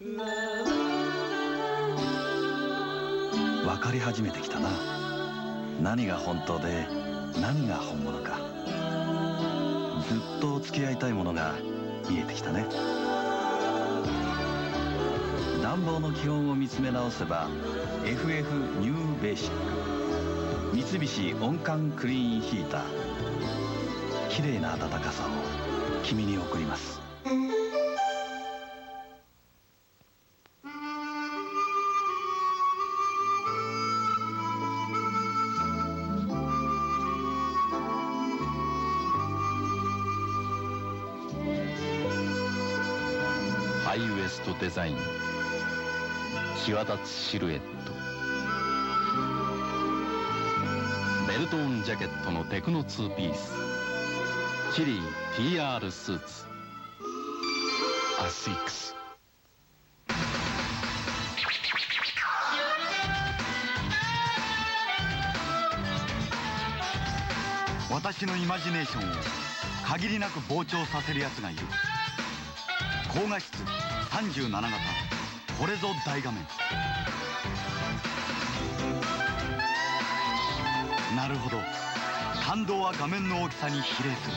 分かり始めてきたな。何が本当で何が本物か。ずっと付き合いたいものが見えてきたね。暖房の基本を見つめ直せば FF ニューベーシック三菱温感クリーンヒーター。綺麗な暖かさを君に送ります。ウエストデザイン際立つシルエット。ベルトオンジャケットのテクノ2ピース。チリー TR スーツ。アシックス。私のイマジネーションを限りなく膨張させるやつがいる。高画質37型。これぞ大画面。なるほど。感動は画面の大きさに比例する。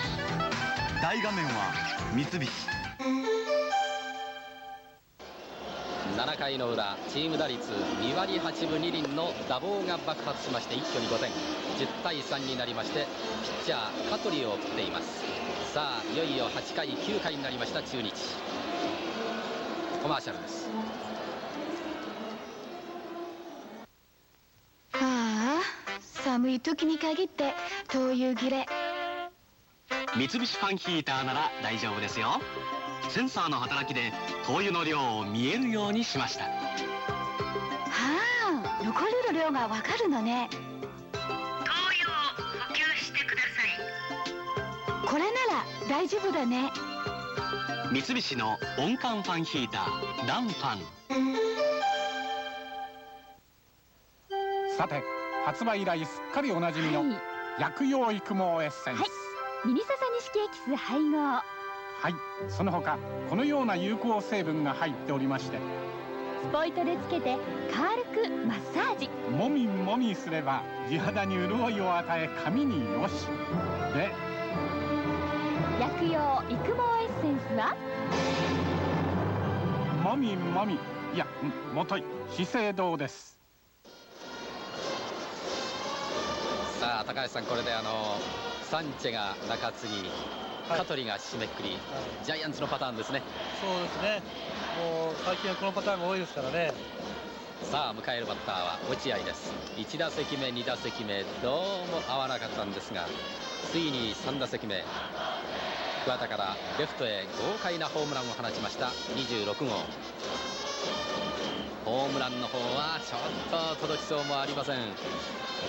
大画面は三菱。7回の裏チーム打率2割8分2厘の打棒が爆発しまして一挙に5点。10対3になりましてピッチャー香取を送っています。さあいよいよ8回9回になりました中日。コマーシャルです。ああ寒い時に限って灯油切れ。三菱ファンヒーターなら大丈夫ですよ。センサーの働きで灯油の量を見えるようにしました。はあ残りの量がわかるのね。灯油を補給してください。これなら大丈夫だね三菱の温感ファンヒーターランファン。さて発売以来すっかりおなじみのはい。薬用育毛エッセンス。はい。ミニササニシキエキス配合。はい。その他このような有効成分が入っておりまして。スポイトでつけて軽くマッサージ。もみもみすれば地肌に潤いを与え髪によし。で薬用育毛センスは？もみもみいやんもとい。資生堂です。さあ高橋さんこれであのサンチェが中継ぎはい。香取が締めくくりジャイアンツのパターンですね。そうですね。もう最近はこのパターンが多いですからね。さあ迎えるバッターは落合です。1打席目2打席目どうも合わなかったんですがついに3打席目桑田からレフトへ豪快なホームランを放ちました26号。ホームランの方はちょっと届きそうもありません。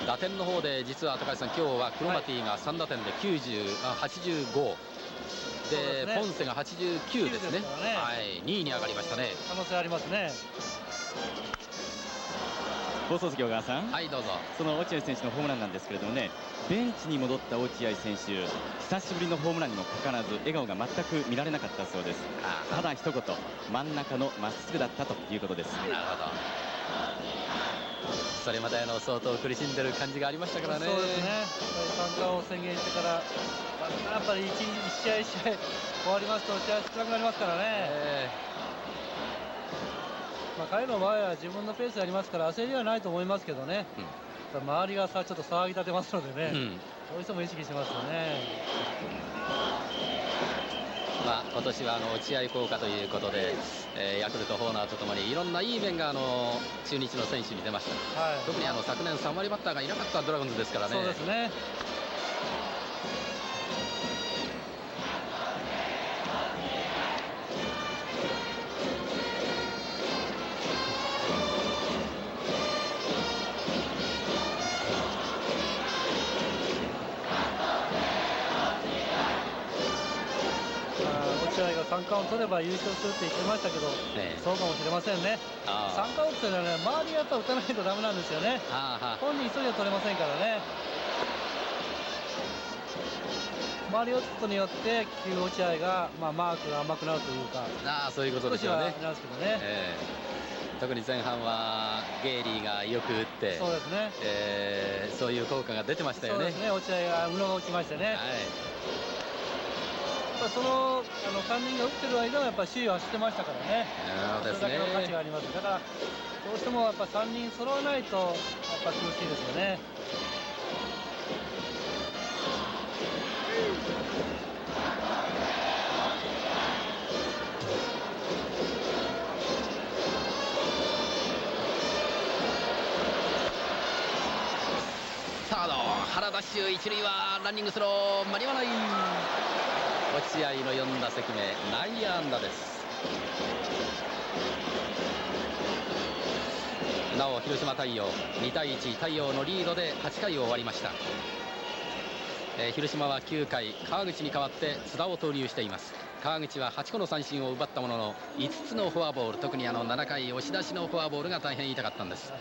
打点の方で実は高橋さん今日はクロマティが3打点で90、あ85そうでね。ポンセが89ですね。ね。はい、2位に上がりましたね。可能性ありますね。放送席小川さん、はいどうぞ。その落合選手のホームランなんですけれどもね、ベンチに戻った落合選手、久しぶりのホームランにもかかわらず、笑顔が全く見られなかったそうです。あただ一言、真ん中のまっすぐだったということです。なるほどそれまであの相当苦しんでる感じがありましたからねそうですね。やっぱり参加を宣言してから、やっぱり一一試合一試合終わりますと試合少なくなりますからね。えまあ彼の場合は自分のペースありますから焦りはないと思いますけどね。周りがさちょっと騒ぎ立てますのでね。ーうんどうしても意識しますよね。まあ、今年はあの落合効果ということで、えーヤクルト、ホーナーとともにいろんないい面があの中日の選手に出ました、はい。特にあの昨年3割バッターがいなかったドラゴンズですからね。そうですね。三冠を取れば優勝するって言ってましたけど、ええ。そうかもしれませんね。あ三冠王っていうのはね、周りがやっぱ打たないとダメなんですよね。本人一人は取れませんからね。周りを打つことによって旧落合が、まあ、マークが甘くなるというかああそういうことですよね。なんですけどね、ええ。特に前半はゲイリーがよく打ってそうですね、えーそういう効果が出てましたよね。そうですね。落合が宇野が打ちましてね、はいぱそのあの3人が打ってる間はやっぱ首位を走ってましたからね。それだけの価値ねがあります。だからどうしてもやっぱ3人揃わないとやっぱ苦しいですよね。サード原ダッシュ一塁はランニングスロー間に合わない落合の4打席目内野安打です。なお広島太陽2対1太陽のリードで8回を終わりました、えー広島は9回川口に代わって津田を投入しています。川口は8個の三振を奪ったものの5つのフォアボール特にあの7回押し出しのフォアボールが大変痛かったんです。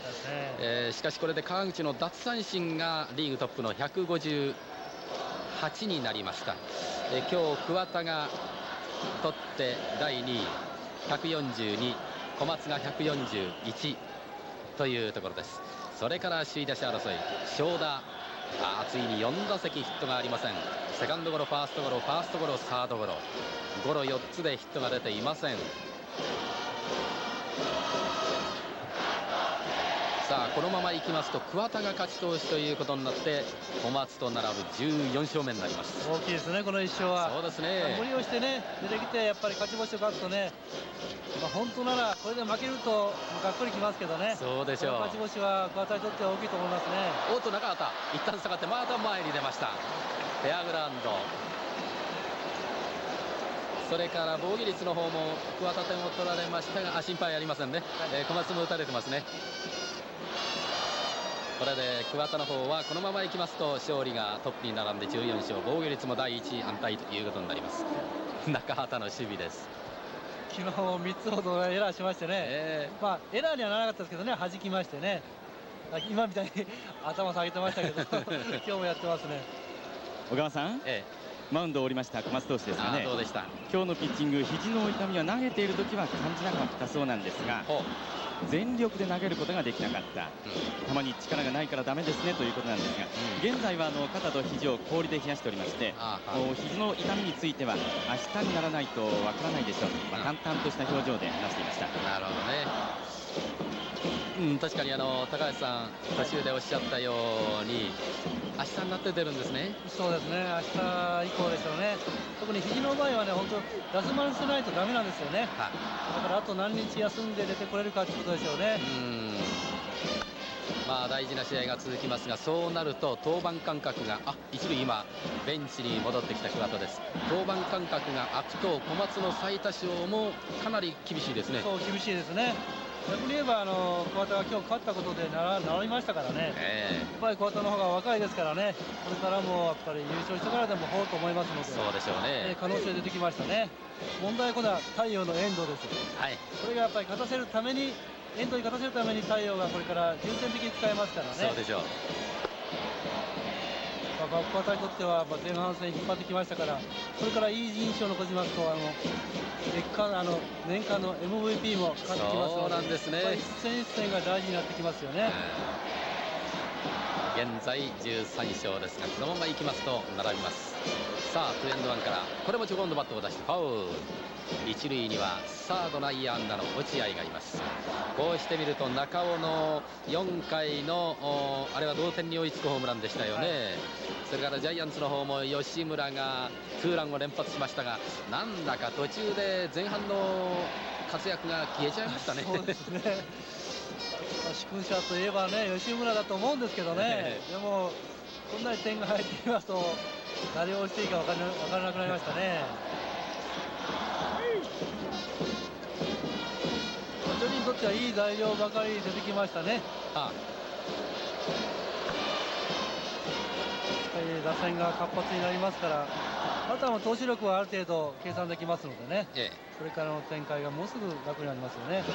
えーしかしこれで川口の奪三振がリーグトップの8になりました、えー今日桑田が取って第2位。142小松が141というところです。それから首位打者争い。正田。あついに4打席ヒットがありません。セカンドゴロファーストゴロファーストゴロサードゴロ。ゴロ4つでヒットが出ていません。さあこのままいきますと桑田が勝ち投手ということになって小松と並ぶ14勝目になります。大きいですねこの1勝は。そうですね。無理をしてね出てきてやっぱり勝ち星を勝つとね。まあ本当ならこれで負けるとがっくりきますけどね。そうでしょう。勝ち星は桑田にとっては大きいと思いますね。おっと中畑。一旦下がってまた前に出ました。フェアグラウンド。それから防御率の方も桑田点を取られましたがあ心配ありませんね、えー小松も打たれてますねこれで桑田の方はこのままいきますと勝利がトップに並んで14勝防御率も第1位安泰ということになります。中畑の守備です。昨日3つほどエラーしましてね、まあエラーにはならなかったですけどね弾きましてね。今みたいに 頭下げてましたけど 今日もやってますね。小川さん、マウンドを降りました小松投手ですがあねーどうでした？今日のピッチング肘の痛みは投げている時は感じなかったそうなんですが全力で投げることができなかった、たまに力がないからダメですねということなんですが、現在はあの肩と肘を氷で冷やしておりましてもう肘の痛みについては明日にならないとわからないでしょう、まあ、淡々とした表情で話していました。なるほどねうん、確かにあの高橋さん途中でおっしゃったように明日になって出るんですね。そうですね。明日以降でしょうね。特に肘の場合はね本当休ませないとダメなんですよね。だからあと何日休んで出てこれるかってことでしょうね。うん。まあ大事な試合が続きますがそうなると登板間隔があ一塁今ベンチに戻ってきた桑田です。登板間隔が空くと小松の最多勝もかなり厳しいですね。そう厳しいですね逆に言えばあの桑田が今日勝ったことでならなりましたからね、えやっぱり桑田の方が若いですからね。これからもやっぱり優勝してからでもほうと思いますのでそうでしょうね。えー可能性出てきましたね。問題は今度は太陽のエンドですはい。それがやっぱり勝たせるためにエンドに勝たせるために太陽がこれから重点的に使えますからね。そうでしょうまあ、バックアタにとってはまあ前半戦引っ張ってきましたからそれからいい印象を残しますとあの月間あの年間の MVP も勝ってきますのでそうなんですね。一戦一戦が大事になってきますよね、現在13勝ですがこのままいきますと並びます。さあ2エンドワンからこれもちょこんとバットを出してファウル一塁にはサード内野安打の落合がいます。こうしてみると中尾の4回のおあれは同点に追いつくホームランでしたよね、それからジャイアンツの方も吉村がツーランを連発しましたがなんだか途中で前半の活躍が消えちゃいましたね。そうですね。まあ、殊勲者といえばね吉村だと思うんですけどね。でもこんなに点が入っていますと誰を押していいか分からなくなりましたねまあ巨人にとってはいい材料ばかり出てきましたね。あ打線が活発になりますからあとは投手力はある程度計算できますのでね、えこれからの展開がもうすぐ楽になりますよね。で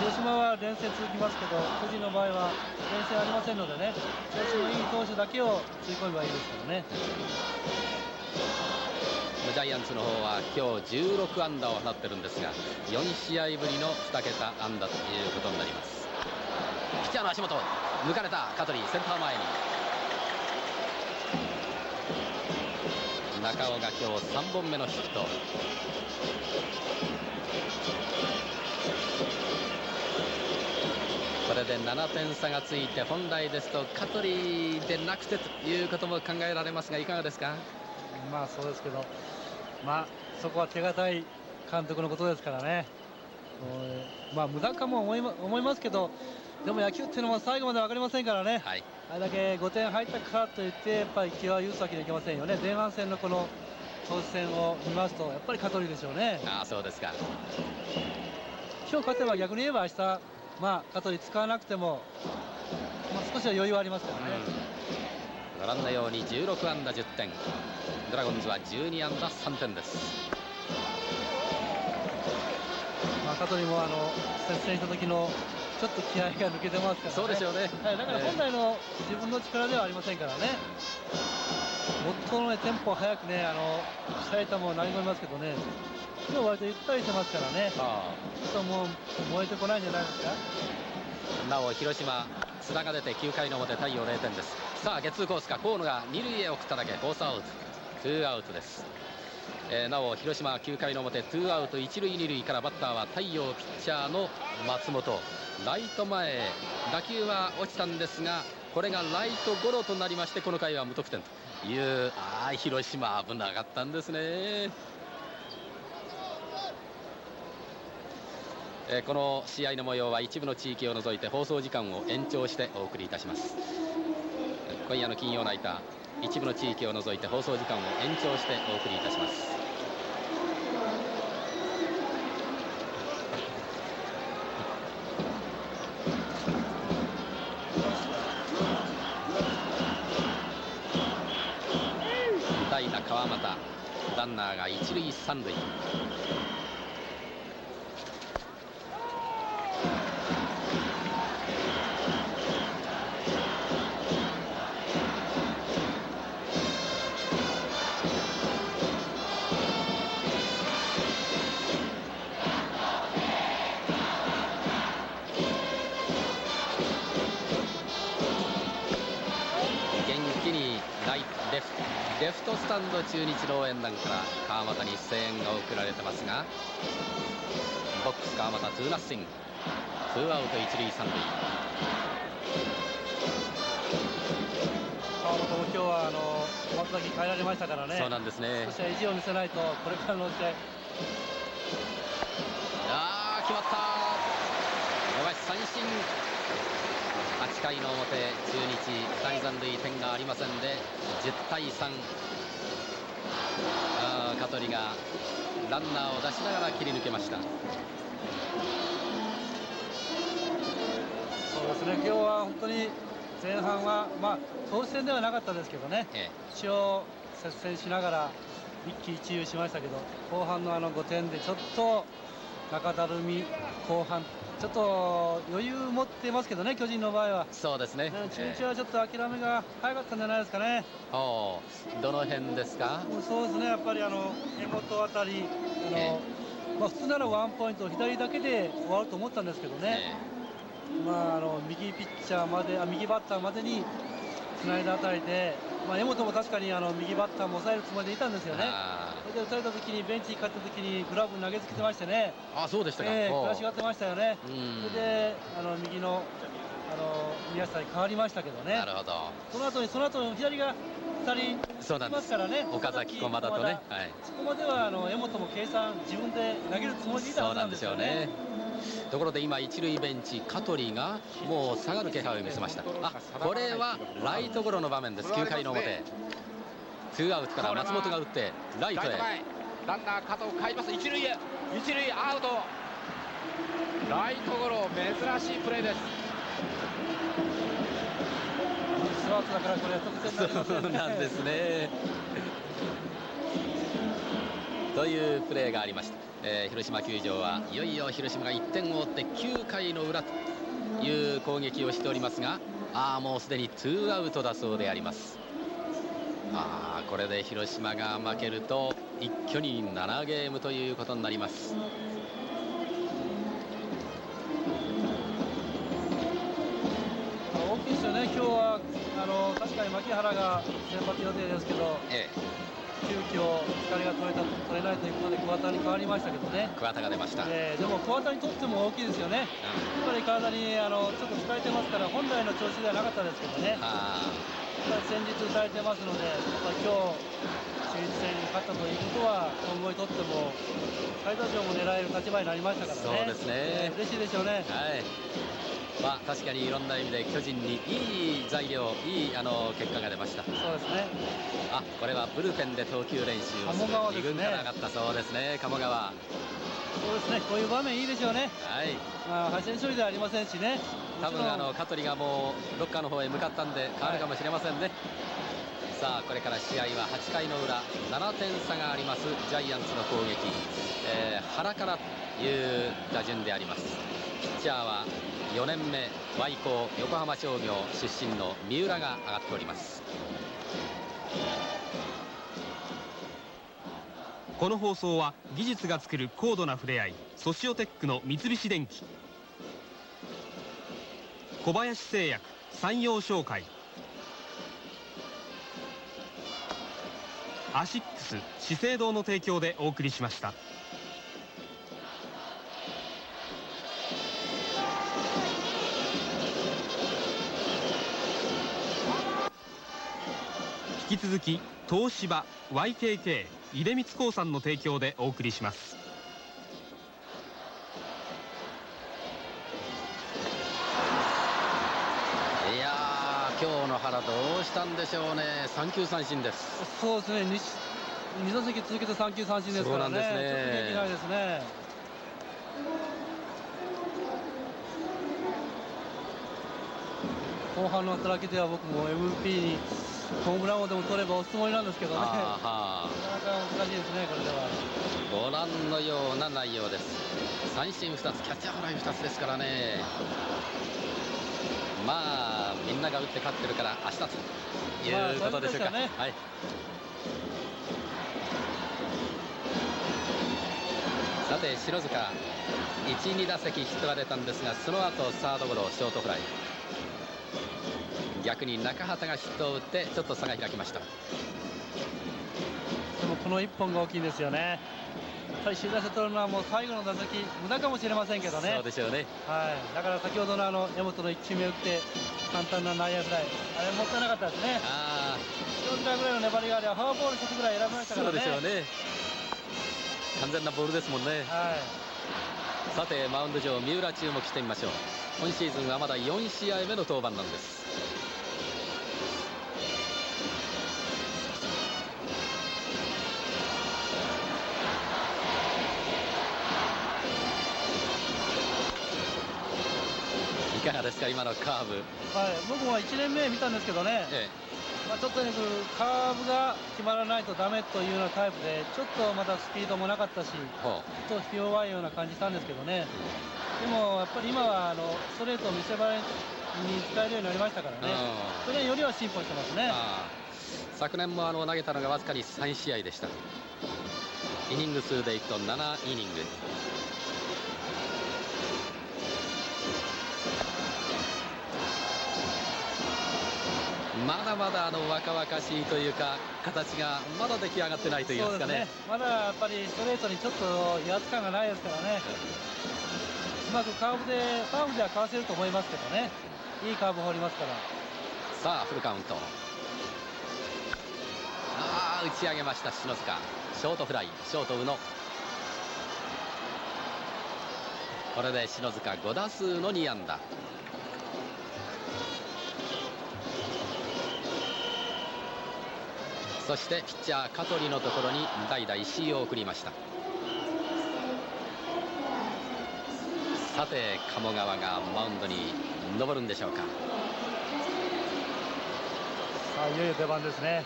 広島は連戦続きますけど、巨人の場合は連戦ありませんのでね、調子のいい投手だけを吸い込めばいいですからね。ジャイアンツの方は今日16安打を放ってるんですが4試合ぶりの2桁安打ということになります。ピッチャーの足元抜かれた香取センター前に。中尾が今日3本目のヒット。これで7点差がついて本来ですと香取でなくてということも考えられますがいかがですか？まあそうですけどまあそこは手堅い監督のことですからね。まあ無駄かも思い思いますけどでも野球っていうのは最後まで分かりませんからね、はい、あれだけ5点入ったからといってやっぱり気は許すわけにはいけませんよね。前半戦のこの投手戦を見ますとやっぱり香取でしょうね。ああそうですか。今日勝てば逆に言えば明日まあ香取使わなくても、まあ、少しは余裕はありますからね、うん、ご覧のように16安打10点ドラゴンズは12安打3点です。まあ香取もあの接戦した時のちょっと気合が抜けてますから、ね、そうでしょうね、はい、だから本来の自分の力ではありませんからね、もっとねテンポ早くねあの鍛えたも投げ込みますけどね。今日割とゆったりしてますからね、あ。ちょっともう燃えてこないんじゃないですか。なお広島津田が出て9回の表太陽0点です。さあゲッツーコースか河野が二塁へ送っただけコースアウト。ツーアウトです。えー、なお広島9回の表ツーアウト一塁二塁からバッターは太陽ピッチャーの松本。ライト前打球は落ちたんですがこれがライトゴロとなりましてこの回は無得点というああ広島危なかったんですね。えー、この試合の模様は一部の地域を除いて放送時間を延長してお送りいたします。今夜の金曜ナイター一部の地域を除いて放送時間を延長してお送りいたします。代打川又ランナーが一塁三塁。ツーアウト一塁三塁。川本も今日はあの松崎変えられましたからね。そうなんですね。少しは意地を見せないとこれからの試合。ああ決まった。山三振。8回の表中日第三塁点がありませんで10対3あ香取がランナーを出しながら切り抜けましたですね。今日は本当に前半はまあ投手戦ではなかったですけどね、ええ、一応接戦しながら一喜一憂しましたけど後半のあの5点でちょっと中だるみ後半ちょっと余裕持ってますけどね、巨人の場合は。そうですね。中日はちょっと諦めが早かったんじゃないですかね。おどの辺ですか？そうですね、やっぱりあの江本あたり、あの、えー、まあ、普通ならワンポイント、左だけで終わると思ったんですけどね、えー、まあ、あの右ピッチャーまであ、右バッターまでにつないだあたりで、まあ、江本も確かにあの右バッターも抑えるつもりでいたんですよね。で打たれた時にベンチに勝った時にグラブ投げつけてましてね。あそうでしたか。えー、悔しがってましたよね。それであの右のあの宮下に変わりましたけどね。なるほど。その後にその後の左が2人いますからね。岡崎駒田とね。はい。そこまではあの江本も計算自分で投げるつもりでいたはずなんですよね。ところで今一塁ベンチ香取がもう下がる気配を見せましたあこれはライトゴロの場面です9回の表ツーアウトから松本が打ってライトへランナー加藤帰ります一塁へ一塁アウトライトゴロ珍しいプレーですスワーツだからこれは得点になりませんねそうなんですね。というプレーがありました、えー、広島球場はいよいよ広島が1点を追って9回の裏という攻撃をしておりますがあもうすでにツーアウトだそうであります。あこれで広島が負けると一挙に7ゲームということになります。牧原が先発予定ですけど、ええ、急遽疲れが取れた取れないということで桑田に変わりましたけどね。桑田が出ました、えー、でも桑田にとっても大きいですよね、うん、やっぱり体にあのちょっと疲れてますから本来の調子ではなかったですけどね。先日打たれてますのでやっぱり今日中日戦に勝ったということは今後にとっても最多勝も狙える立場になりましたからね。そうですね、えー、嬉しいでしょうね。はいまあ、確かにいろんな意味で巨人にいい材料、いいあの結果が出ました。そうですね。あ、これはブルペンで投球練習をする2軍から上がったそうですね、鴨川。そうですね、こういう場面いいでしょうね。はい。まあ、敗戦処理ではありませんしね。多分あの香取がもうロッカーの方へ向かったんで変わるかもしれませんね。はい、さあこれから試合は8回の裏7点差がありますジャイアンツの攻撃、えー、原からという打順でありますピッチャーは4年目 Y 高横浜商業出身の三浦が上がっております。この放送は技術が作る高度な触れ合いソシオテックの三菱電機。小林製薬山陽商会。アシックス資生堂の提供でお送りしました。引き続き東芝 YKK 出光興産の提供でお送りします。いや今日の原どうしたんでしょうね。三球三振です。そうですね。2, 2打席続けて三球三振ですからね、ね、ちょっと元気ないですね。後半の働きでは僕も MVP にホームラン王でも取ればおつもりなんですけどね、なかなか難しいですね、これでは。ご覧のような内容です。三振2つ、キャッチャーフライ2つですからね。まあ、みんなが打って勝ってるから、明日ということでしょうか。まあ、ううね、はいさて篠塚1、2打席ヒットが出たんですがその後サードゴロショートフライ逆に中畑がヒットを打ってちょっと差が開きました。でもこの1本が大きいんですよね。やっぱり首位打者取るのはもう最後の打席無駄かもしれませんけどね。そうでしょうね。はい。だから先ほどのあの山本の1球目打って簡単な内野フライ。あれもったいなかったですね。ああ4回ぐらいの粘りがあればフォアボール1つぐらい選びましたからね。そうでしょうね。完全なボールですもんね。はい。さてマウンド上三浦注目してみましょう。今シーズンはまだ4試合目の登板なんですかがですか今のカーブ。はい僕は1年目見たんですけどね、ええ。まあ、ちょっとにカーブが決まらないとダメというようなタイプでちょっとまだスピードもなかったしちょっと弱いような感じしたんですけどね。でもやっぱり今はあのストレートを見せ場に使えるようになりましたからね。去年よりは進歩してますね。昨年もあの投げたのがわずかに3試合でした。イニング数でいくと7イニングまだまだあの若々しいというか形がまだ出来上がってないといいますかね、ね、まだやっぱりストレートにちょっと威圧感がないですからね、うまくカーブでカーブではかわせると思いますけどね。いいカーブ放りますから。さあフルカウント。ああ打ち上げました篠塚。ショートフライ。ショート宇野。これで篠塚5打数の2安打そしてピッチャー香取のところに代打石井を送りました。さて鴨川がマウンドに登るんでしょうか。さあいよいよ出番ですね。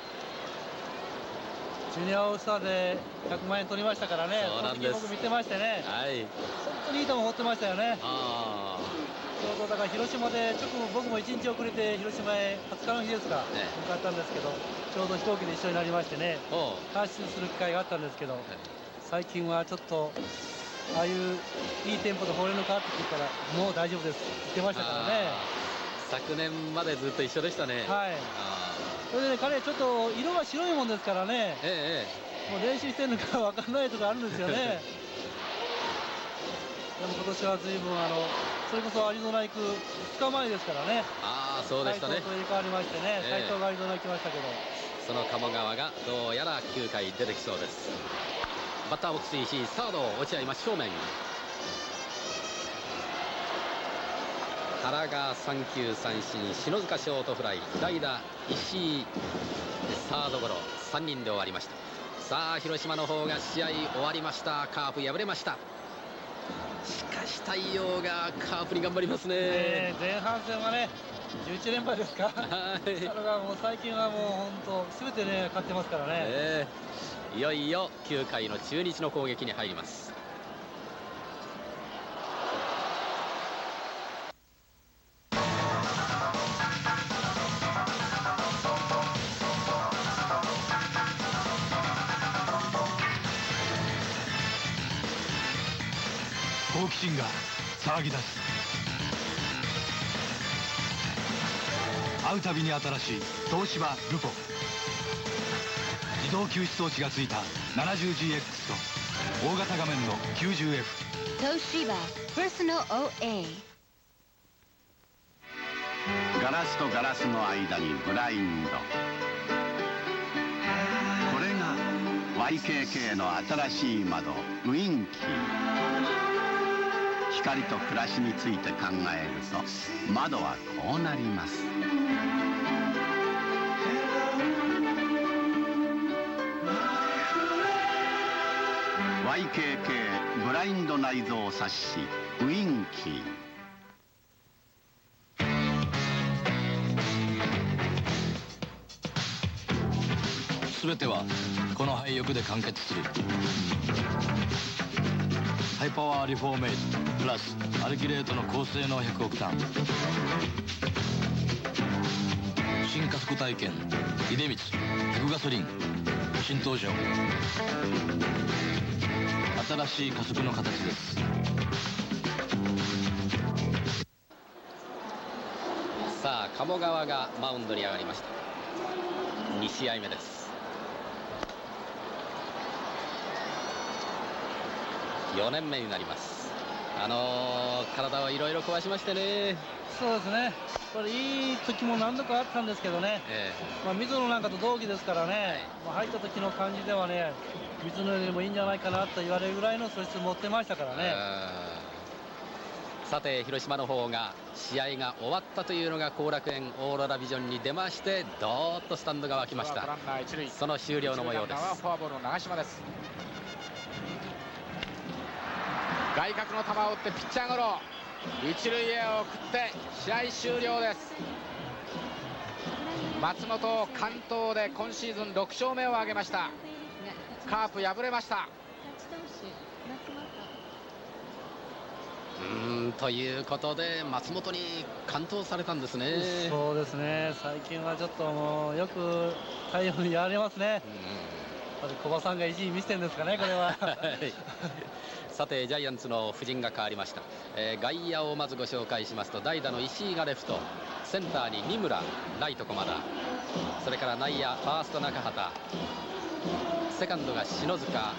ジュニアオールスターで100万円取りましたからね。そうなんです。僕見てましてね。はい。本当にいい球放ってましたよねちょうどだから広島で直後僕も1日遅れて広島へ20日の日ですか、向かったんですけどちょうど飛行機で一緒になりましてね発出する機会があったんですけど最近はちょっとああいういいテンポで放れるのかって聞いたらもう大丈夫です。って言ってましたからね。昨年までずっと一緒でしたね。はい。それでね彼ちょっと色が白いもんですからね、ええ、もう練習してるのか分かんないとかあるんですよね でも今年は随分あのそれこそアリゾナ行く2日前ですからね。ああそうでしたね。と入れ替わりましてね、斉藤がアリゾナ行きましたけど。その鴨川がどうやら9回出てきそうです。バッターボックス石井サード落合真正面。原が三球三振篠塚ショートフライ。代打石井サードゴロ。3人で終わりました。さあ広島の方が試合終わりました。カープ敗れましたしかし太陽がカープに頑張りますね、えー、前半戦はね11連敗ですか、はい、がもう最近はもう本当、すべてね、勝ってますからね、え。ー、いよいよ9回の中日の攻撃に入ります。騒ぎ出す。会うたびに新しい東芝ルポ。自動救出装置がついた 70GX と大型画面の 90F 東芝パーソナル OA ガラスとガラスの間にブラインド。これが YKK の新しい窓ウィンキー光と暮らしについて考えると窓はこうなります。YKK ブラインド内蔵冊子ウィンキー。全てはこの廃浴で完結する。ハイパワーリフォーメイトプラスアルキレートの高性能100億単新加速体験出光100ガソリン新登場。新しい加速の形です。さあ鴨川がマウンドに上がりました。2試合目です。4年目になります。あのー、体はいろいろ壊しましてね。そうですね。これいい時も何度かあったんですけどね、えー、まあ、水野なんかと同期ですからね、はい、まあ、入った時の感じではね水野よりもいいんじゃないかなと言われるぐらいの素質持ってましたからね。さて広島の方が試合が終わったというのが後楽園オーロラビジョンに出ましてどーっとスタンドが沸きました。その終了の模様です外角の球を打ってピッチャーゴロ一塁へ送って試合終了です。松本関東で今シーズン6勝目を挙げました。カープ敗れました。うんということで松本に完投されたんですね。そうですね。最近はちょっともうよく対応にやられますね、うん、小葉さんが意地見せてるんですかねこれはさてジャイアンツの布陣が変わりました、えー、外野をまずご紹介しますと代打の石井がレフト。センターに二村ライト駒田。それから内野ファースト中畑。セカンドが篠塚。か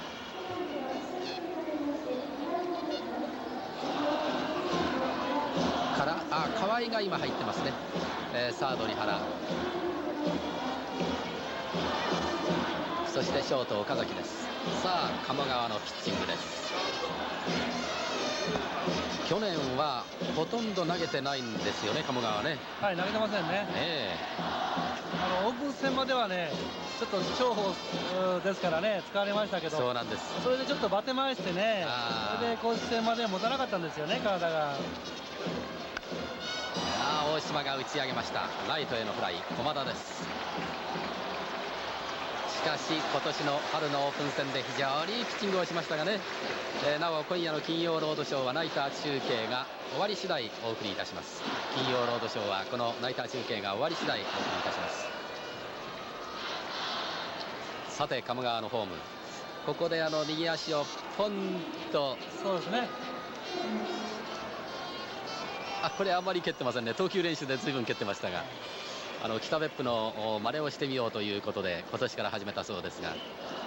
らあ河合が今入ってますね、えー、サードに原。そしてショート岡崎です。さあ鴨川のピッチングです。去年はほとんど投げてないんですよね鴨川ね。はい投げてませんね。ええ。あのオープン戦まではねちょっと重宝ですからね使われましたけど。そうなんです。それでちょっとバテ回してねそれで公式戦まで持たなかったんですよね体が。あ大島が打ち上げました。ライトへのフライ駒田ですしかし今年の春のオープン戦で非常にいいピッチングをしましたがね、えー、なお今夜の金曜ロードショーはナイター中継が終わり次第お送りいたします。金曜ロードショーはこのナイター中継が終わり次第お送りいたします。さて鴨川のホーム。ここであの右足をポンと。そうですね。あこれあんまり蹴ってませんね。投球練習で随分蹴ってましたがあの北別府の真似をしてみようということで今年から始めたそうですが。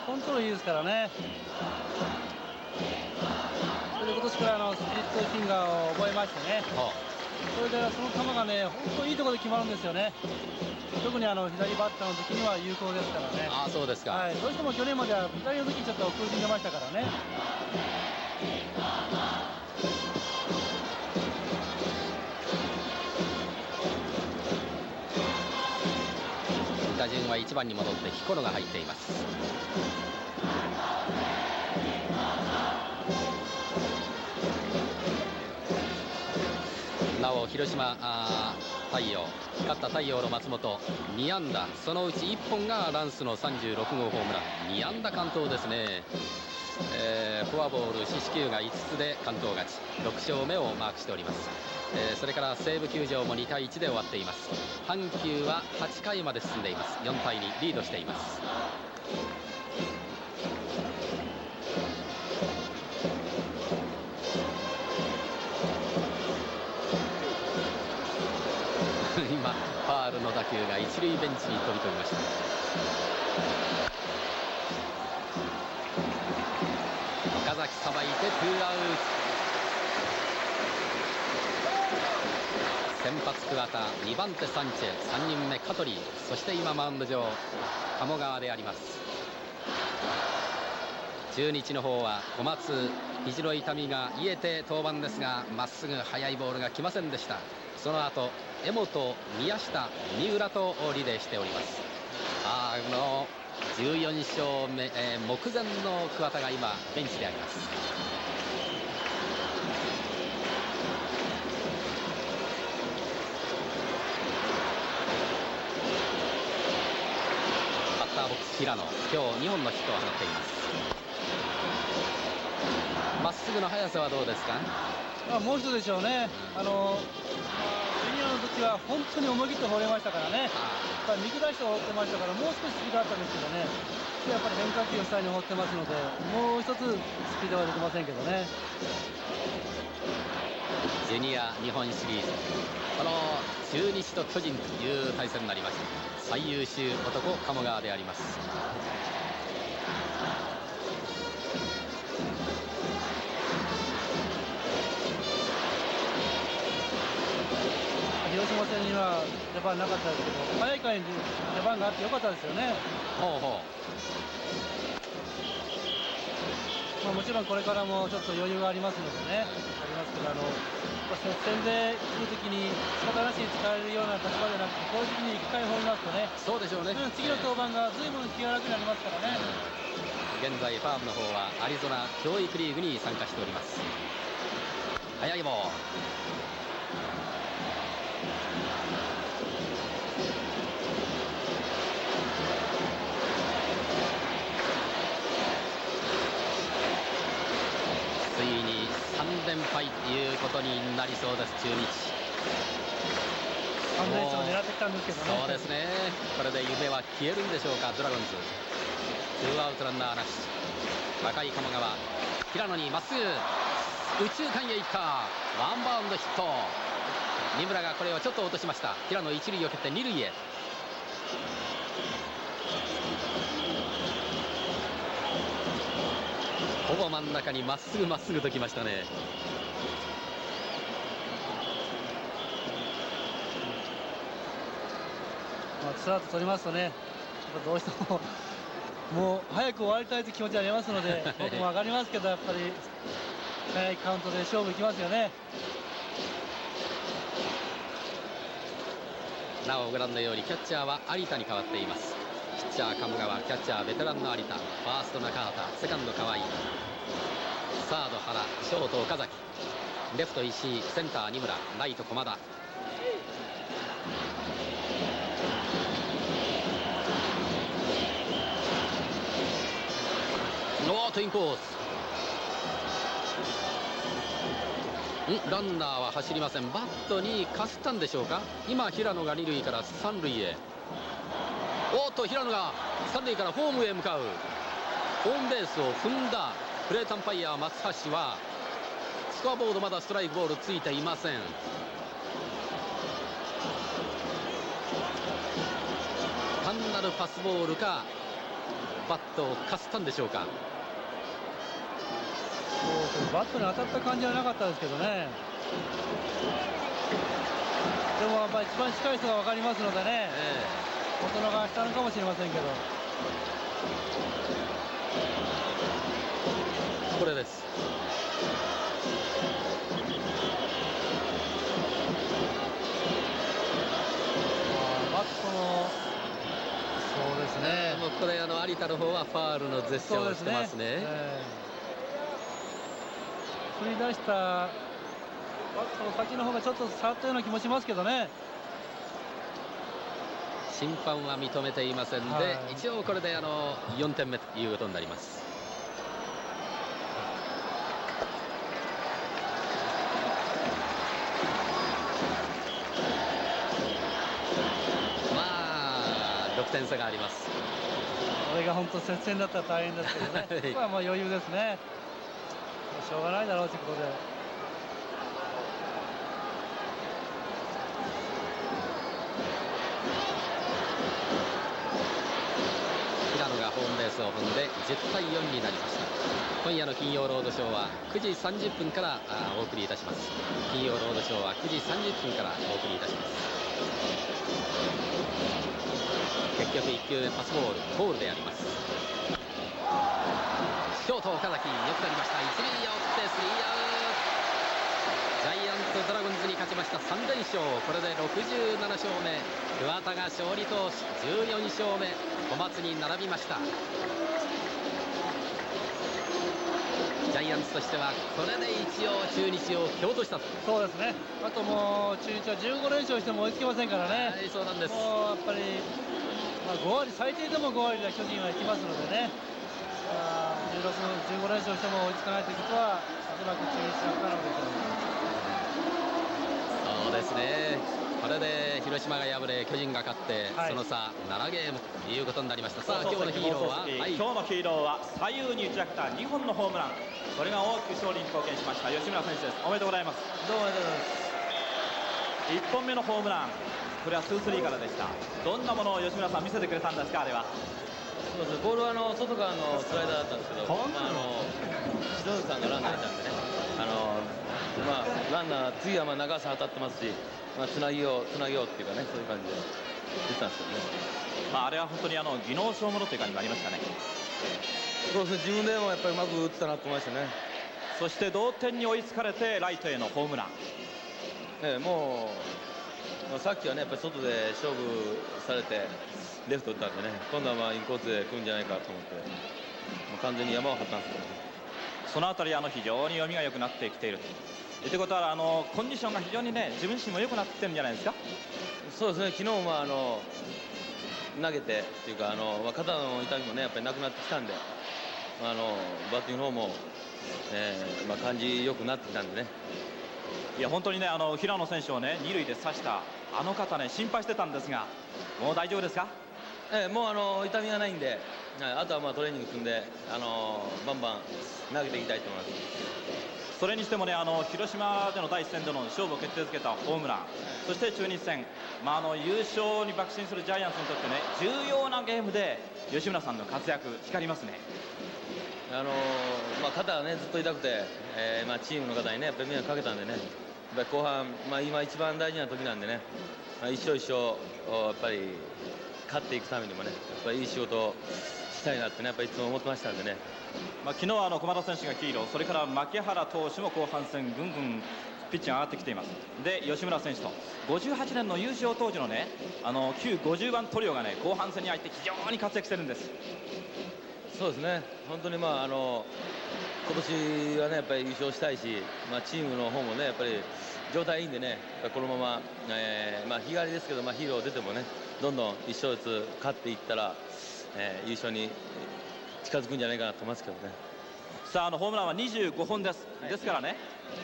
コントロールいいですからね。それで今年からあのスピリットフィンガーを覚えましてね。それでその球がね本当にいいところで決まるんですよね。特にあの左バッターの時には有効ですからね。あそうですか、はい、どうしても去年までは左の時ちょっと苦しんでましたからね打順は1番に戻って彦野が入っています。なお広島太陽勝った太陽の松本2安打。そのうち1本がランスの36号ホームラン。2安打完投ですね。えー、フォアボール四死球が5つで完投勝ち。6勝目をマークしております、えー、それから西武球場も2対1で終わっています。阪急は8回まで進んでいます。4対2リードしています。今ファールの打球が一塁ベンチに飛び込みました。岡崎さばいてツーアウト。先発桑田2番手サンチェ3人目香取そして今マウンド上鴨川であります。中日の方は小松肘の痛みが癒えて登板ですがまっすぐ速いボールが来ませんでした。その後江本宮下三浦とリレーしております。あの14勝目、えー、目前の桑田が今ベンチでありますバッターボックス平野今日2本のヒットを放っています。まっすぐの速さはどうですか？まあ、もう一度でしょうね、あのジュニアの時は本当に思い切って放れましたからね、して放ってましたから、もう少しスピードあったんですけどね、やっぱり変化球を下に放ってますので、もう一つスピードが出てませんけどね。ジュニア日本シリーズ、この中日と巨人という対戦になりました、最優秀男、鴨川であります。広島戦には出番なかったですけど、早い回に出番があってよかったですよね。ほうほうまあ、もちろんこれからもちょっと余裕がありますのでね、ありますけど、あの接戦で来るときに、仕方なしに使えるような立場じゃなくて、こういう時に1回放りますとね、そうでしょうね、うん、次の登板がずいぶん気が楽になりますからね。現在、ファームの方はアリゾナ教育リーグに参加しております。速いボールいうことになりそうです、中日。3連勝狙ってきたんですけどね。そうですね。これで夢は消えるんでしょうか、ドラゴンズ。ツーアウトランナーなし。若い鴨川。平野にまっすぐ。右中間へ行った。ワンバウンドヒット。二村がこれをちょっと落としました。平野一塁を蹴って二塁へ。ほぼ真ん中にまっすぐまっすぐときましたね。まあ、ツーアウト取りますとね、どうしても もう早く終わりたいという気持ちありますので、僕も分かりますけど、やっぱり早いカウントで勝負いきますよね。なおご覧のようにキャッチャーは有田に変わっています。ピッチャー鴨川キャッチャーベテランの有田。ファースト中畑セカンド河合サード原ショート岡崎。レフト石井センター二村ライト駒田ーとインコース。ん？ランナーは走りません。バットにかすったんでしょうか？今平野が二塁から三塁へ。おっと平野が三塁からホームへ向かう。ホームベースを踏んだ。プレートアンパイア松橋はスコアボードまだストライクボールついていません。単なるパスボールかバットをかすったんでしょうか？バットに当たった感じはなかったですけどね。でもやっぱ一番近い人が分かりますのでね、えー、大人がしたのかもしれませんけど。これです。バットのそうですね。もうこれあの有田の方はファールの絶唱をしてますね、ねえー、振り出したバットの先の方がちょっと触ったような気もしますけどね。審判は認めていませんで、はい、一応これであの4点目ということになります。点差があります。これが本当接戦だったら大変ですけどね。ここはもう余裕ですねしょうがないだろうということで。平野がホームベースを踏んで10対4になりました。今夜の金曜ロードショーは9時30分からお送りいたします。金曜ロードショーは9時30分からお送りいたします。結局1球目パスボールボールであります。ショート岡崎よくなりました。一塁を打ってスリーアウト。ジャイアンツドラゴンズに勝ちました。3連勝。これで67勝目。桑田が勝利投手14勝目。小松に並びました。ジャイアンツとしてはこれで一応中日を蹴落としたと。そうですね。あともう中日は15連勝しても追いつけませんからね。はいそうなんです。もうやっぱりまあ、5割最低でも5割は巨人はいきますのでね、まあ、16、15連勝しても追いつかないということは、おそらく中日は不可能でしょう。そうですね。これで広島が敗れ巨人が勝って、はい、その差7ゲームということになりました。さあ今日のヒーローは、はい、今日のヒーローは左右に打ち分けた2本のホームラン。それが大きく勝利に貢献しました吉村選手です。おめでとうございます。どうもありがとうございます。1本目のホームランこれはツースリーからでした。どんなものを吉村さん見せてくれたんですかあれはボールはあの外側のスライダーだったんですけど、まあ、あの篠塚さんがランナーいたんでねあのまあランナー次はまあ長さ当たってますし、まあ、つなぎようつなぎようっていうかねそういう感じで出てたんですけどね、まあ、あれは本当にあの技能賞ものという感じがありましたね。そうですね自分でもやっぱりうまく打ってたなと思いましたね。そして同点に追いつかれてライトへのホームラン。ええもうさっきはねやっぱり外で勝負されてレフト打ったんでね今度はまあインコースで来るんじゃないかと思ってもう完全に山を張ったんですけど、ね、その辺りあの非常に読みが良くなってきていると。いうことはあのコンディションが非常にね自分自身も良くなってきてるんじゃないですか？そうですね。昨日もあの投げてっていうかあの、まあ、肩の痛みもねやっぱりなくなってきたんで、まあ、あのバッティングの方も、えーまあ、感じ良くなってきたんでね。いや本当にねあの平野選手をね二塁で刺したあの方ね心配してたんですがもう大丈夫ですか？ええもうあの痛みがないんで、あとはまあトレーニング積んであのバンバン投げていきたいと思います。それにしてもねあの広島での第一戦での勝負を決定づけたホームラン。そして中日戦、まあ、あの優勝に爆心するジャイアンツにとってね重要なゲームで吉村さんの活躍光りますね。あのまあ、肩はねずっと痛くて、えーまあ、チームの方にねやっぱり迷惑かけたんでねやっぱり後半、まあ、今一番大事な時なんでね、まあ、一生一生やっぱり勝っていくためにもねやっぱりいい仕事をしたいなってねやっぱりいつも思ってましたんでね、まあ、昨日はあの駒田選手がヒーローそれから牧原投手も後半戦ぐんぐんピッチが上がってきています。で吉村選手と58年の優勝当時のねあの旧50番トリオがね後半戦に入って非常に活躍してるんです。そうですね、本当にまああの今年はねやっぱり優勝したいし、まあ、チームの方もねやっぱり状態いいんでね、このまま、えー、まあ、日帰りですけど、まあ、ヒーロー出てもね、どんどん一勝ずつ勝っていったら、えー、優勝に近づくんじゃないかなと思いますけどね。さああのホームランは25本です、ですからね、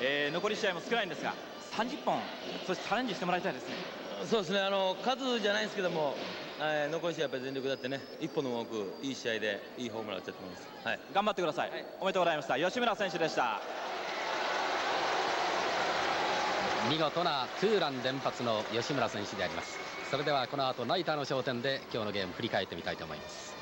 えー残り試合も少ないんですが30本そしてチャレンジしてもらいたいですね。そうですね。あの数じゃないんですけども、えー残り試合やっぱり全力だってね一歩の多くいい試合でいいホームラン打っちゃってます。はい。頑張ってください、おめでとうございました。吉村選手でした。見事なツーラン連発の吉村選手でありますそれではこの後ナイターの焦点で今日のゲーム振り返ってみたいと思います。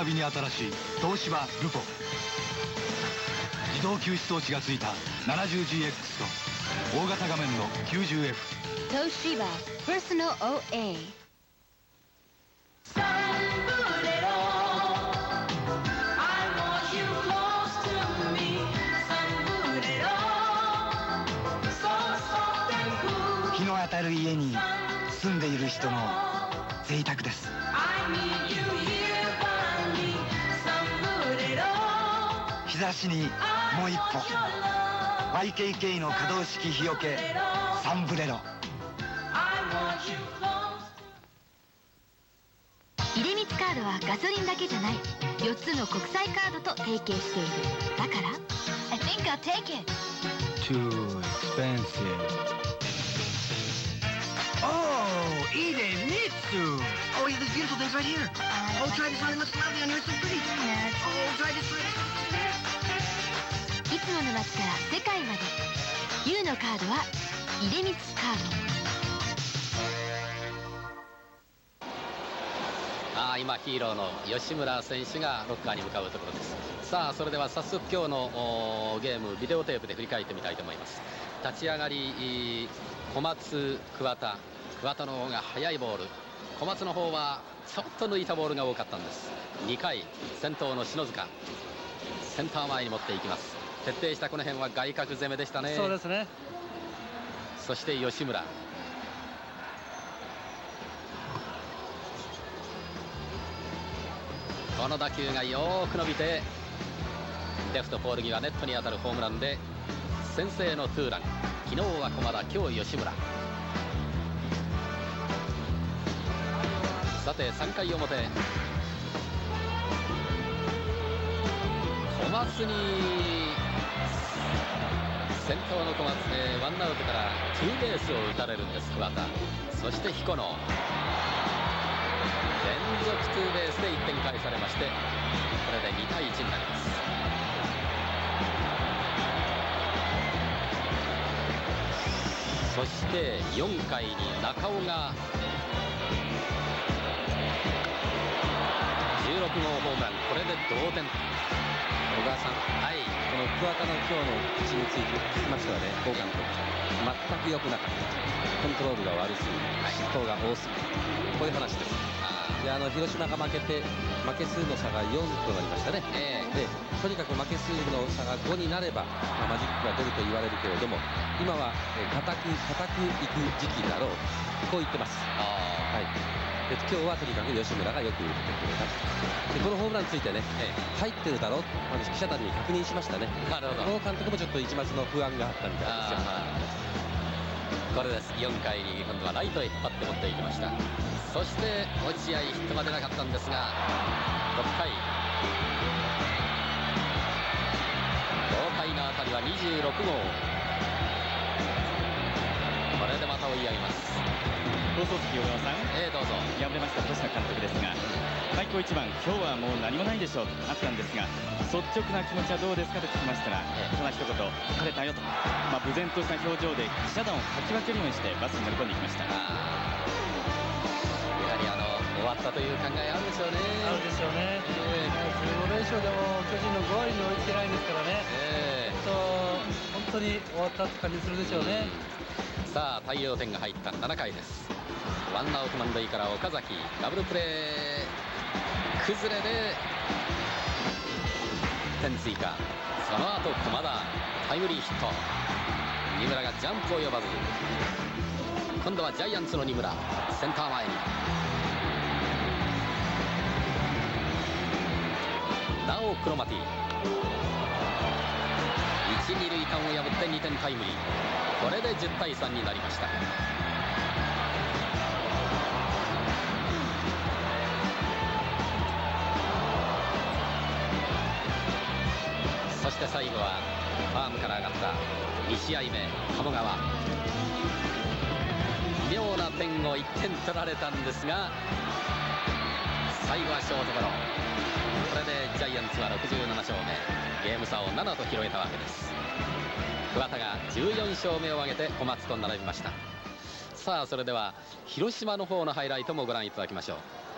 たびに新しい東芝ルポ。自動救出装置がついた 70GX と大型画面の 90F 東芝 Personal OA 日の当たる家に住んでいる人の贅沢です日差しにもう一歩 YKK の可動式日よけサンブレロ出光カードはガソリンだけじゃない4つの国際カードと提携しているだから I think I'll take it Too expensive Oh, Ide Mitsu! Oh, yeah, there's beautiful things right here. Oh, try this on. It looks lovely on you. It's so pretty. Oh, try this. いつもの街から世界まで。U のカードは出光カーあ今ヒーローの吉村選手がロッカーに向かうところです。さあそれでは早速今日のーゲームビデオテープで振り返ってみたいと思います。立ち上がり小松桑田。桑田の方が速いボール。小松の方はちょっと抜いたボールが多かったんです。2回先頭の篠塚。センター前に持っていきます。徹底したこの辺は外角攻めでしたね。そうですね。そして吉村。この打球がよーく伸びてレフトポール際ネットに当たるホームランで先制のツーラン。昨日は駒田今日吉村。さて3回表。小松に先頭の小松、でワンアウトからツーベースを打たれるんです桑田。そして彦野。連続ツーベースで1点返されましてこれで2対1になります。そして4回に中尾が16号ホームランこれで同点小川さん、はい、この桑田の今日の位置について聞きましたらね、高監督、全く良くなかった、コントロールが悪すぎ、失投が多すぎ、こういう話です。であの広島が負けて、負け数の差が4となりましたね、でとにかく負け数の差が5になれば、まあマジックが出ると言われるけれども、今はえー固く固くいく時期だろうと、こう言ってます。はいで今日はとにかく吉村がよく打ってくれた。でこのホームランについてね、入ってるだろう私記者団に確認しましたね。なるほど。この監督もちょっと一抹の不安があったみたいですよ。これです。4回に今度はライトへ引っ張って持っていきました。そして落合ヒットが出なかったんですが6回。豪快な当たりは26号。これでまた追い上げます放送席小川さん、えー、どうぞ敗れました星田監督ですが開口一番今日はもう何もないでしょうとあったんですが率直な気持ちはどうですかと聞きましたら、ただ一言疲れたよと、まあ、無然とした表情で記者団をかき分けるようにしてバスに乗り込んでいきましたやはりあの終わったという考えあるでしょうねあるでしょうね、15連勝でも巨人の5割に追いつけないんですからね、本当に終わったって感じするでしょうね。さあ大量点が入った7回ですワンアウト満塁から岡崎。ダブルプレー崩れで点追加。その後駒田タイムリーヒット。二村がジャンプを呼ばず。今度はジャイアンツの二村センター前に。なおクロマティ一二塁間を破って2点タイムリー。これで10対3になりました。して最後はファームから上がった2試合目鴨川。妙な点を1点取られたんですが最後はショートゴロ。これでジャイアンツは67勝目。ゲーム差を7と広げたわけです。桑田が14勝目を挙げて小松と並びました。さあそれでは広島の方のハイライトもご覧いただきましょう。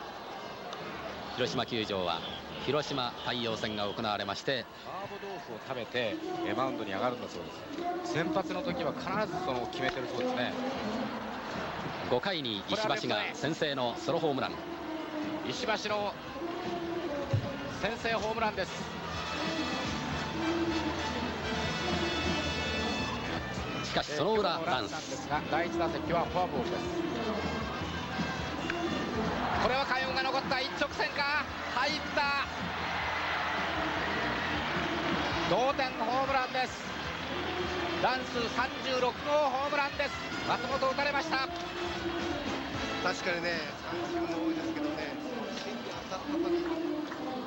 広島球場は広島太陽戦が行われまして麻婆豆腐を食べてえマウンドに上がるんだそうです。先発の時は必ずその決めてるそうですね。5回に石橋が先制のソロホームラン。石橋の先制ホームランです。しかしその裏ランス第1打席はフォアボールですこれは快音が残った一直線か。入った。同点ホームランです。ランス36号ホームランです。松本打たれました。確かにね三振も多いですけどね。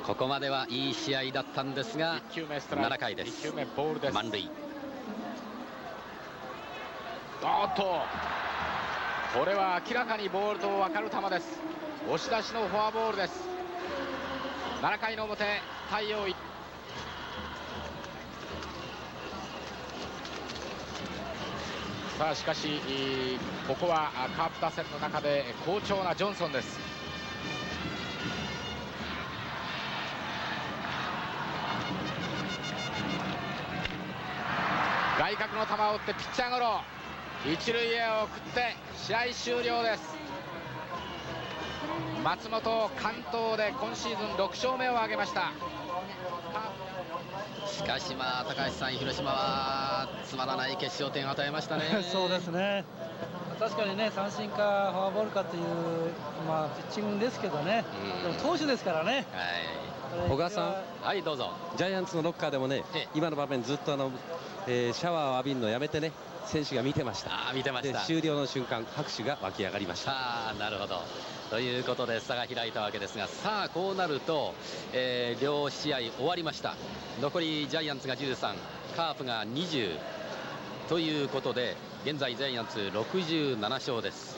ここまではいい試合だったんですが7回です。満塁。おっとこれは明らかにボールと分かる球です。押し出しのフォアボールです。7回の表太陽さあしかしここはカープ打線の中で好調なジョンソンです。外角の球を打ってピッチャーゴロ。一塁へ送って試合終了です。松本関東で今シーズン6勝目を挙げました。しかしまあ高橋さん広島はつまらない決勝点を与えましたね。そうですね。確かにね三振かフォアボールかというまあピッチングですけどね、でも投手ですからね。はい。小川さんはいどうぞ。ジャイアンツのロッカーでもね今の場面ずっとあの、えーシャワーを浴びるのやめてね選手が見てました。あ見てました。で終了の瞬間拍手が湧き上がりました。ああなるほど。ということで差が開いたわけですがさあこうなると、えー両試合終わりました。残りジャイアンツが13カープが20ということで現在ジャイアンツ67勝です。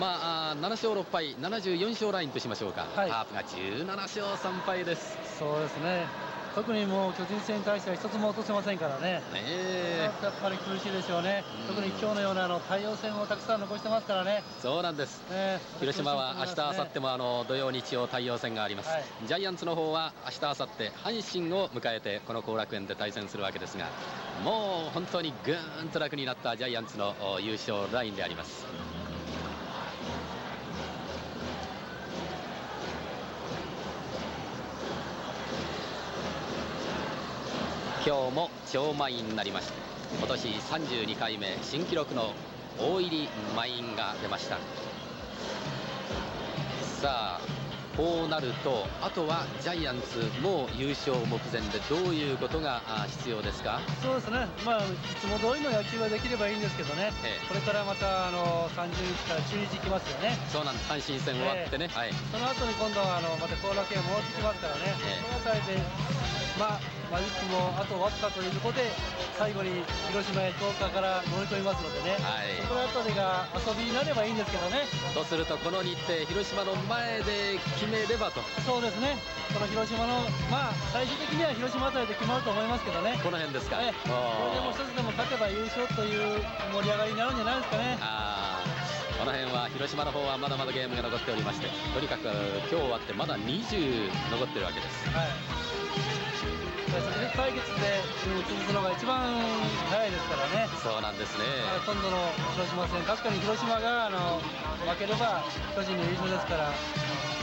まああー7勝6敗74勝ラインとしましょうか、カープが17勝3敗です。そうですね特にもう巨人戦に対しては一つも落とせませんからね。え。やっぱり苦しいでしょうね。特に今日のようなあの太陽戦をたくさん残してますからね。そうなんです、ね広島は明日明後日もあの土曜日曜太陽戦があります、はい。ジャイアンツの方は明日明後日阪神を迎えてこの後楽園で対戦するわけですがもう本当にぐーんと楽になったジャイアンツのお優勝ラインであります今日も超満員になりました。今年32回目新記録の大入り満員が出ました。さあこうなるとあとはジャイアンツも優勝目前でどういうことがあ必要ですか？そうですね。まあいつも通りの野球ができればいいんですけどね、これからまたあの30日から中日行きますよね。そうなんです。阪神戦終わってね、はい。その後に今度はあのまた後楽園戻ってきますからね、そのあたりで、まあ、まあ、いつもあとわずかというところで、最後に広島や福岡から乗り込みますのでね、そのあたりが遊びになればいいんですけどね。とするとこの日程広島の前で決めればと。そうですね、この広島の、まあ、最終的には広島あたりで決まると思いますけどね。この辺ですか、ええ。これでも一つでも勝てば優勝という盛り上がりになるんじゃないですかね。この辺は広島の方はまだまだゲームが残っておりましてとにかく今日終わってまだ20残ってるわけです。はい。直接対決でうん潰すのが一番早いですからね。そうなんですねはい今度の広島戦、確かに広島があの負ければ巨人の優勝ですから、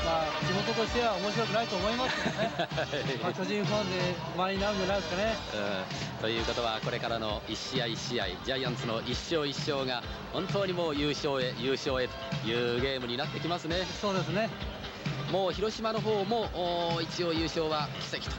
まあ、地元としては面白くないと思いますけどね、まあ、巨人ファンで前になるんじゃないですかね。うん、ということはこれからの1試合1試合ジャイアンツの1勝1勝が本当にもう優勝へ優勝へというゲームになってきますね。そうですねもう広島の方もお一応優勝は奇跡と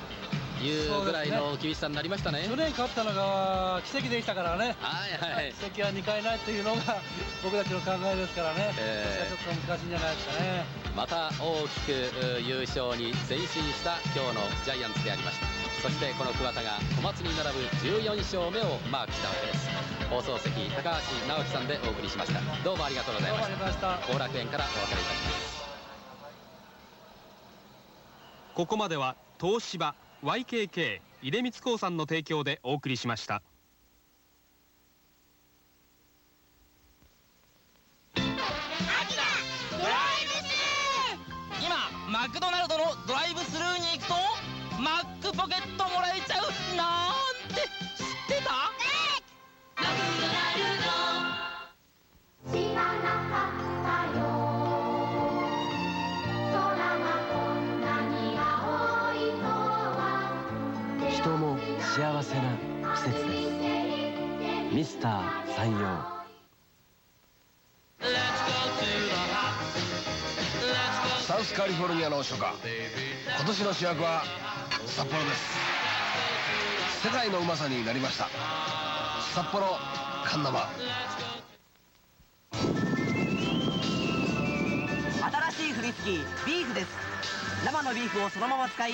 いうぐらいの厳しさになりましたね。去年勝ったのが奇跡でしたからね、はいはい、奇跡は2回ないというのが僕たちの考えですからね、えーちょっと難しいんじゃないですかね。また大きくう優勝に前進した今日のジャイアンツでありました。そしてこの桑田が小松に並ぶ14勝目をマークしたわけです。放送席高橋直樹さんでお送りしました。どうもありがとうございました。後楽園からお別れいたします。ここまでは東芝 YKK 出光興産の提供でお送りしました。今マクドナルドのドライブスルーに行くとマックポケットもらえちゃう。幸せな季節です。ミスター山陽サウスカリフォルニアの初夏。今年の主役は札幌です。世界のうまさになりました。札幌カンナマ。新しいフリスキービーフです。生のビーフをそのまま使い